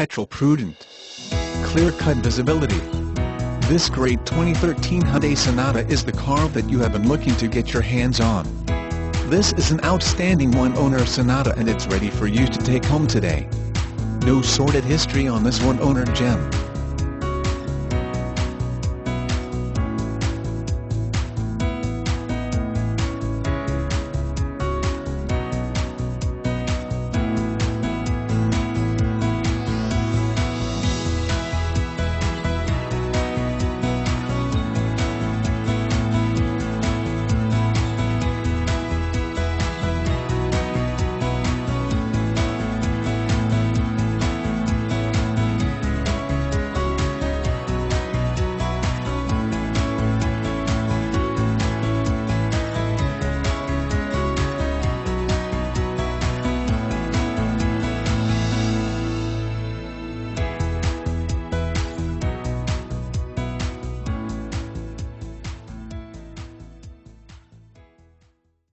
petrol prudent. Clear-cut visibility. This great 2013 Hyundai Sonata is the car that you have been looking to get your hands on. This is an outstanding one-owner Sonata and it's ready for you to take home today. No sordid history on this one-owner gem.